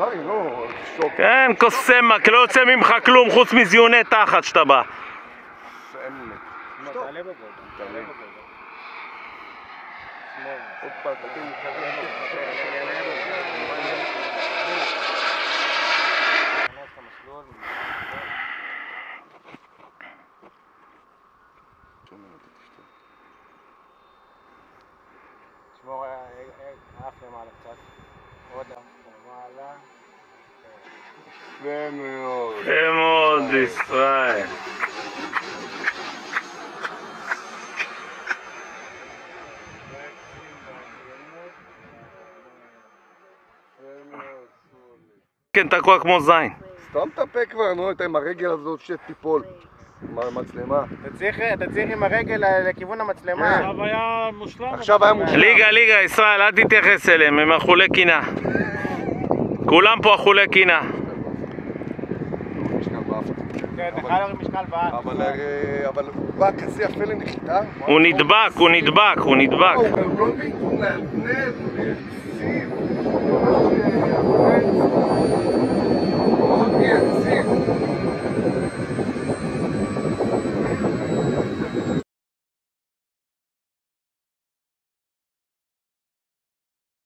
זין, לא, שוק. כן, כוס סמק, לא יוצא ממך כלום חוץ מזיוני תחת שאתה בא. סמק. לא. תשמור אה, אה, האף למעלה קצת. עוד יפה מאוד. יפה מאוד, ישראל. כן, תקוע כמו זין. סתם תפה כבר, נו, אתה עם הרגל הזאת שתיפול. מה, מצלמה. אתה צריך, עם הרגל לכיוון המצלמה. עכשיו היה מושלם. עכשיו היה מושלם. ליגה, ליגה, ישראל, אל תתייחס אליהם, הם אכולי קינה. כולם פה אכולי קינה. אבל הוא בא כזה יפה לנחיתה. הוא נדבק, הוא נדבק, הוא נדבק. הוא